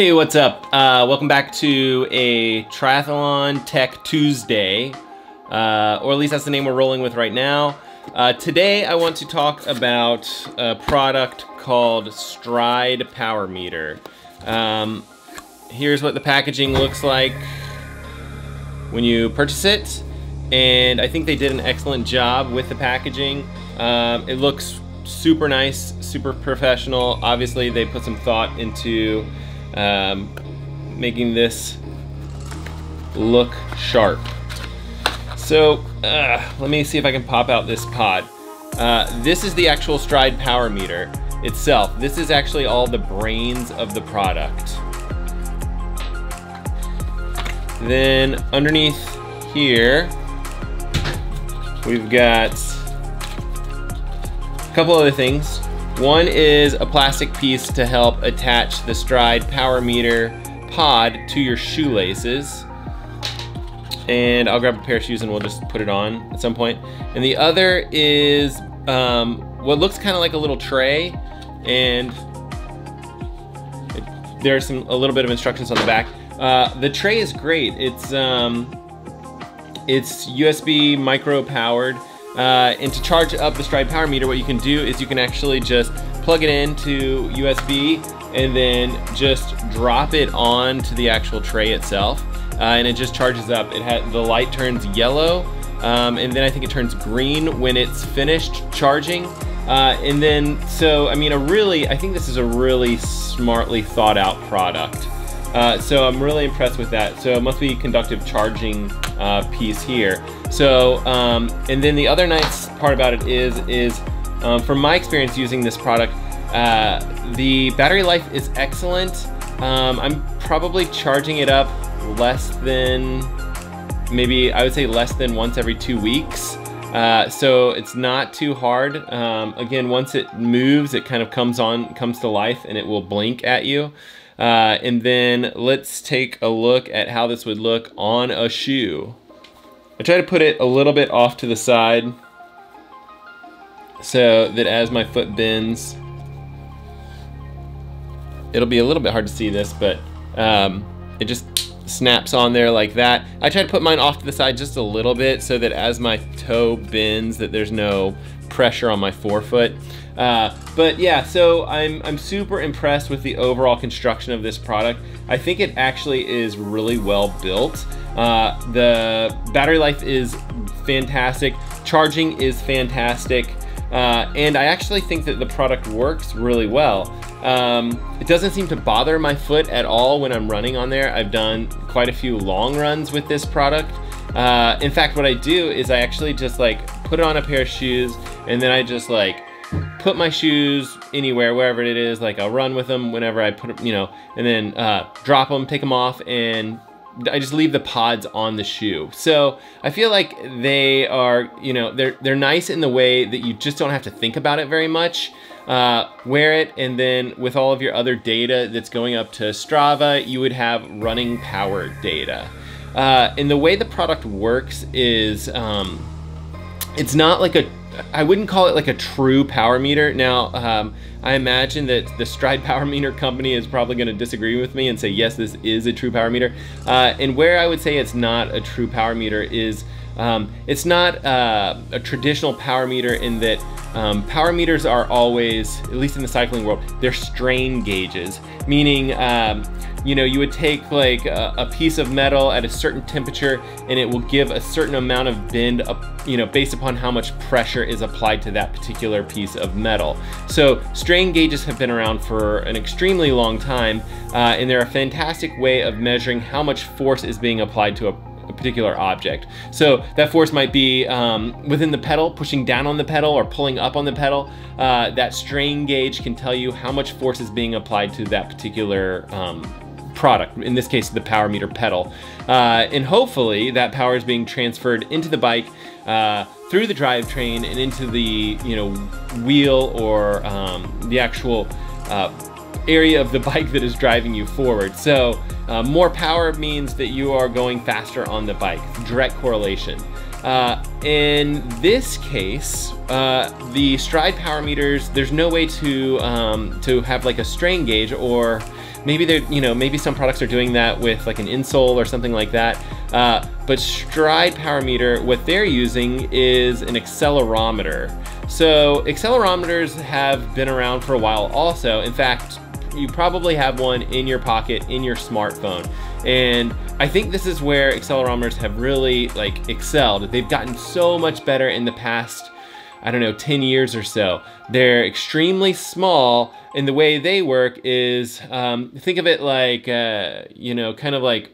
Hey, what's up? Uh, welcome back to a Triathlon Tech Tuesday, uh, or at least that's the name we're rolling with right now. Uh, today I want to talk about a product called Stryd Power Meter. Um, here's what the packaging looks like when you purchase it, and I think they did an excellent job with the packaging. Um, it looks super nice, super professional. Obviously, they put some thought into um, making this look sharp. So uh, let me see if I can pop out this pod. Uh, this is the actual Stryd power meter itself. This is actually all the brains of the product. Then underneath here, we've got a couple other things. One is a plastic piece to help attach the Stryd power meter pod to your shoelaces. And I'll grab a pair of shoes and we'll just put it on at some point. And the other is um, what looks kind of like a little tray and it, there's some a little bit of instructions on the back. Uh, the tray is great. It's um, it's USB micro powered. Uh, and to charge up the Stryd power meter, what you can do is you can actually just plug it into USB and then just drop it onto the actual tray itself. Uh, and it just charges up. It had the light turns yellow, um, and then I think it turns green when it's finished charging. Uh, and then, so I mean, a really, I think this is a really smartly thought out product. Uh, so I'm really impressed with that. So it must be conductive charging uh, piece here. So, um, and then the other nice part about it is, is um, from my experience using this product, uh, the battery life is excellent. Um, I'm probably charging it up less than, maybe I would say less than once every two weeks. Uh, so it's not too hard. Um, again, once it moves, it kind of comes on, comes to life and it will blink at you. Uh, and then let's take a look at how this would look on a shoe. I try to put it a little bit off to the side so that as my foot bends, it'll be a little bit hard to see this, but um, it just snaps on there like that. I try to put mine off to the side just a little bit so that as my toe bends that there's no pressure on my forefoot. Uh, but yeah, so I'm, I'm super impressed with the overall construction of this product. I think it actually is really well built. Uh, the battery life is fantastic. Charging is fantastic. Uh, and I actually think that the product works really well. Um, it doesn't seem to bother my foot at all when I'm running on there. I've done quite a few long runs with this product. Uh, in fact, what I do is I actually just like put on a pair of shoes and then I just like put my shoes anywhere, wherever it is. Like I'll run with them whenever I put them, you know, and then uh, drop them, take them off, and I just leave the pods on the shoe. So I feel like they are, you know, they're they're nice in the way that you just don't have to think about it very much. Uh, wear it, and then with all of your other data that's going up to Strava, you would have running power data. Uh, and the way the product works is, um, it's not like a I wouldn't call it like a true power meter. Now, um, I imagine that the Stryd Power Meter Company is probably going to disagree with me and say, yes, this is a true power meter. Uh, and where I would say it's not a true power meter is um, it's not uh, a traditional power meter in that um, power meters are always, at least in the cycling world, they're strain gauges, meaning um, you know, you would take like a, a, piece of metal at a certain temperature and it will give a certain amount of bend, up, you know, based upon how much pressure is applied to that particular piece of metal. So strain gauges have been around for an extremely long time uh, and they're a fantastic way of measuring how much force is being applied to a a particular object. So that force might be um, within the pedal, pushing down on the pedal or pulling up on the pedal. Uh, that strain gauge can tell you how much force is being applied to that particular um, product, in this case, the power meter pedal. Uh, and hopefully that power is being transferred into the bike uh, through the drivetrain and into the you know wheel or um, the actual uh, area of the bike that is driving you forward. So uh, more power means that you are going faster on the bike, direct correlation. Uh, in this case, uh, the Stryd power meters, there's no way to um, to have like a strain gauge or maybe they're, you know, maybe some products are doing that with like an insole or something like that. Uh, but Stryd Power Meter, what they're using is an accelerometer. So accelerometers have been around for a while also. In fact, you probably have one in your pocket in your smartphone. And I think this is where accelerometers have really like excelled. They've gotten so much better in the past, I don't know, 10 years or so. They're extremely small and the way they work is, um, think of it like, uh, you know, kind of like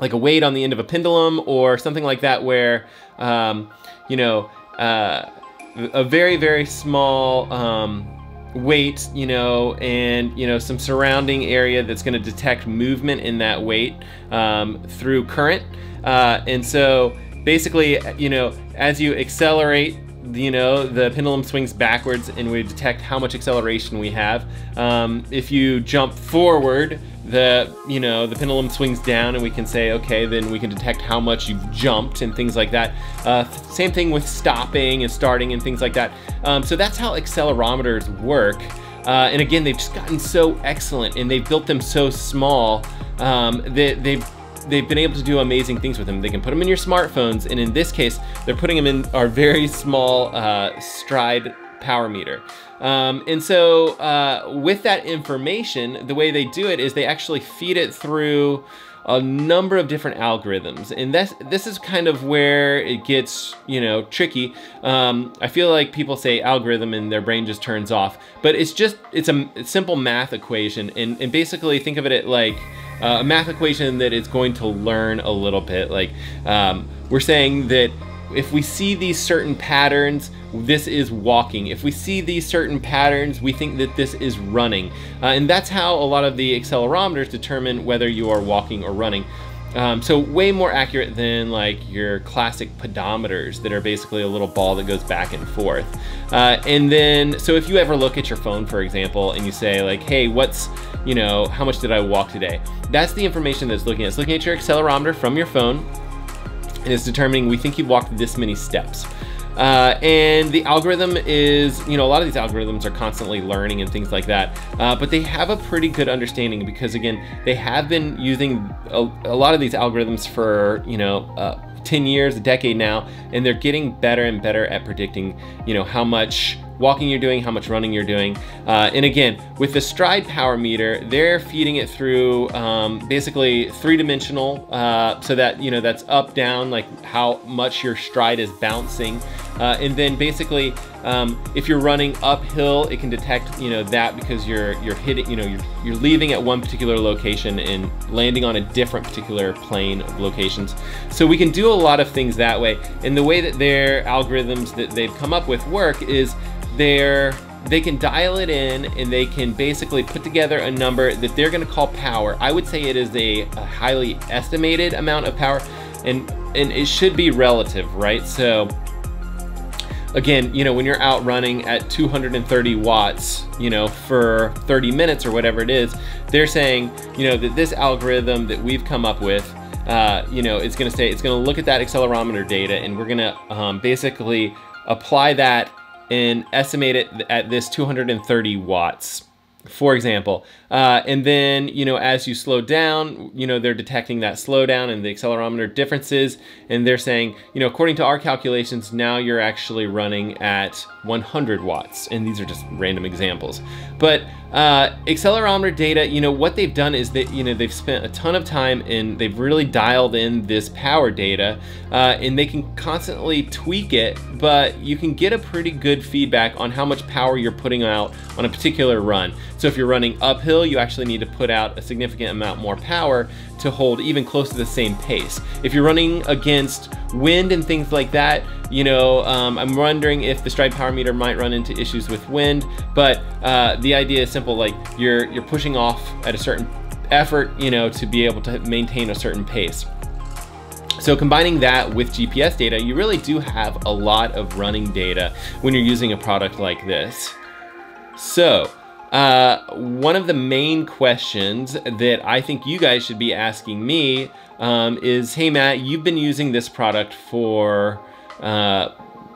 like a weight on the end of a pendulum or something like that where, um, you know, uh, a very, very small um, weight, you know, and, you know, some surrounding area that's going to detect movement in that weight um, through current. Uh, and so basically, you know, as you accelerate you know, the pendulum swings backwards and we detect how much acceleration we have. Um, if you jump forward, the, you know, the pendulum swings down and we can say, okay, then we can detect how much you've jumped and things like that. Uh, same thing with stopping and starting and things like that. Um, so that's how accelerometers work. Uh, and again, they've just gotten so excellent and they've built them so small um, that they've they've been able to do amazing things with them. They can put them in your smartphones, and in this case, they're putting them in our very small uh, Stryd power meter. Um, and so uh, with that information, the way they do it is they actually feed it through a number of different algorithms. And this, this is kind of where it gets, you know, tricky. Um, I feel like people say algorithm and their brain just turns off, but it's just, it's a, simple math equation. And, and basically think of it like uh, a math equation that it's going to learn a little bit. Like um, we're saying that if we see these certain patterns, this is walking. If we see these certain patterns, we think that this is running. Uh, and that's how a lot of the accelerometers determine whether you are walking or running. Um, so way more accurate than like your classic pedometers that are basically a little ball that goes back and forth. Uh, and then, so if you ever look at your phone, for example, and you say like, hey, what's, you know, how much did I walk today? That's the information that's looking at. It's looking at your accelerometer from your phone and it's determining we think you've walked this many steps. Uh, and the algorithm is, you know, a lot of these algorithms are constantly learning and things like that, uh, but they have a pretty good understanding because again, they have been using a, a lot of these algorithms for, you know, uh, 10 years, a decade now, and they're getting better and better at predicting, you know, how much walking you're doing, how much running you're doing. Uh, and again, with the Stryd power meter, they're feeding it through um, basically three-dimensional, uh, so that, you know, that's up, down, like how much your stride is bouncing. Uh, and then basically, um, if you're running uphill, it can detect, you know, that because you're you're hitting, you know, you're, you're leaving at one particular location and landing on a different particular plane of locations. So we can do a lot of things that way. And the way that their algorithms that they've come up with work is they're they can dial it in and they can basically put together a number that they're going to call power. I would say it is a, a, highly estimated amount of power and and it should be relative, right? So again, you know, when you're out running at 230 watts, you know, for 30 minutes or whatever it is, they're saying, you know, that this algorithm that we've come up with uh, you know, it's gonna say, it's gonna look at that accelerometer data and we're gonna um, basically apply that and estimate it at this 230 watts for example. Uh, and then, you know, as you slow down, you know, they're detecting that slowdown and the accelerometer differences. And they're saying, you know, according to our calculations, now you're actually running at 100 watts. And these are just random examples. But uh, accelerometer data, you know, what they've done is that, you know, they've spent a ton of time and they've really dialed in this power data uh, and they can constantly tweak it, but you can get a pretty good feedback on how much power you're putting out on a particular run. So if you're running uphill, you actually need to put out a significant amount more power to hold even close to the same pace. If you're running against wind and things like that, you know, um, I'm wondering if the Stryd power meter might run into issues with wind, but uh, the idea is simple, like you're, you're pushing off at a certain effort, you know, to be able to maintain a certain pace. So combining that with GPS data, you really do have a lot of running data when you're using a product like this. So uh, one of the main questions that I think you guys should be asking me um, is, hey Matt, you've been using this product for, uh,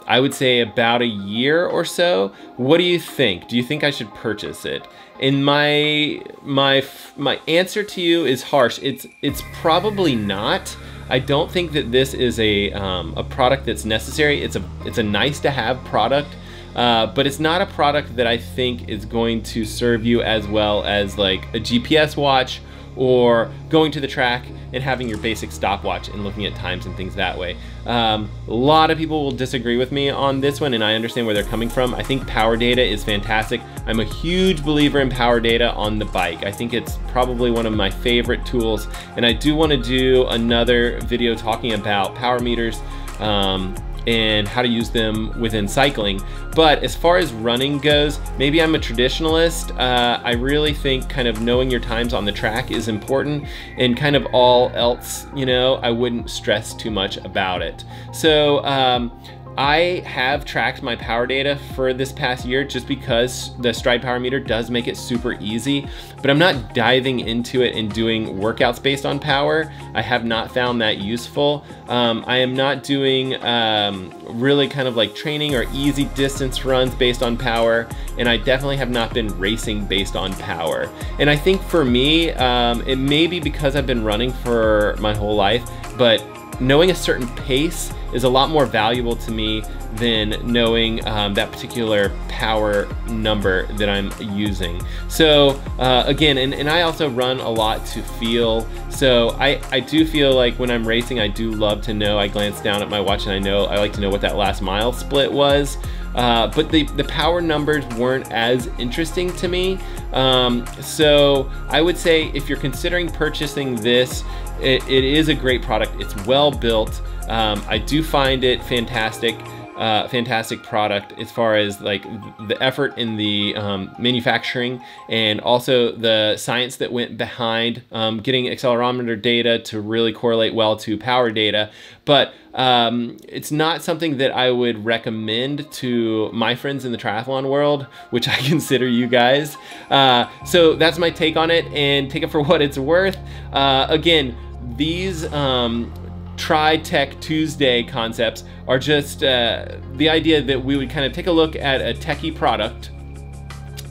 I would say about a year or so. What do you think? Do you think I should purchase it? And my my my answer to you is harsh. It's it's probably not. I don't think that this is a um, a product that's necessary. It's a it's a nice to have product. Uh, but it's not a product that I think is going to serve you as well as like a GPS watch or going to the track and having your basic stopwatch and looking at times and things that way. Um, a lot of people will disagree with me on this one and I understand where they're coming from. I think power data is fantastic. I'm a huge believer in power data on the bike. I think it's probably one of my favorite tools and I do want to do another video talking about power meters um, and how to use them within cycling. But as far as running goes, maybe I'm a traditionalist. Uh, I really think kind of knowing your times on the track is important and kind of all else, you know, I wouldn't stress too much about it. So, um, I have tracked my power data for this past year just because the Stryd Power Meter does make it super easy, but I'm not diving into it and doing workouts based on power. I have not found that useful. Um, I am not doing um, really kind of like training or easy distance runs based on power, and I definitely have not been racing based on power. And I think for me, um, it may be because I've been running for my whole life, but knowing a certain pace is a lot more valuable to me than knowing um, that particular power number that I'm using. So uh, again, and, and I also run a lot to feel. So I, I do feel like when I'm racing, I do love to know, I glance down at my watch and I know, I like to know what that last mile split was. Uh, but the, the power numbers weren't as interesting to me. Um, so I would say if you're considering purchasing this, it, it is a great product. It's well built. Um, I do find it fantastic. Uh, fantastic product as far as like the effort in the um, manufacturing and also the science that went behind um, getting accelerometer data to really correlate well to power data. But um, it's not something that I would recommend to my friends in the triathlon world, which I consider you guys. Uh, so that's my take on it and take it for what it's worth. Uh, again, these um, Tri Tech Tuesday concepts are just uh, the idea that we would kind of take a look at a techie product.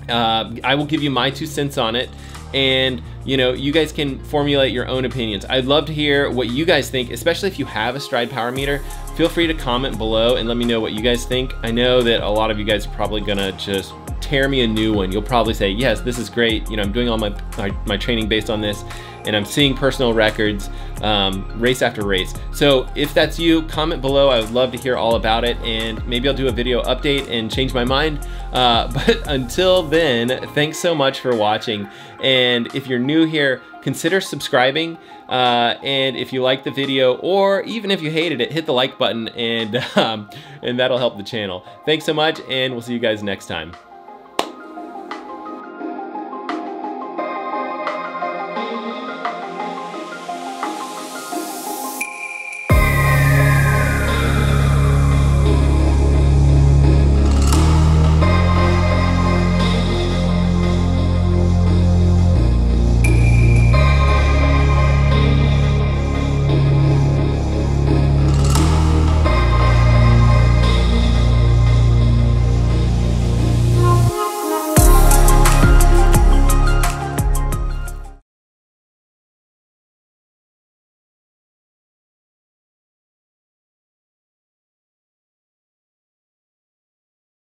Uh, I will give you my two cents on it. And you know you guys can formulate your own opinions. I'd love to hear what you guys think especially if you have a Stryd power meter. Feel free to comment below and let me know what you guys think. I know that a lot of you guys are probably gonna just tear me a new one you'll probably say yes this is great you know i'm doing all my my, my training based on this and I'm seeing personal records um, race after race. So if that's you, comment below. I would love to hear all about it and maybe I'll do a video update and change my mind. Uh, but until then, thanks so much for watching. And if you're new here, consider subscribing. Uh, and if you like the video, or even if you hated it, hit the like button and, um, and that'll help the channel. Thanks so much and we'll see you guys next time.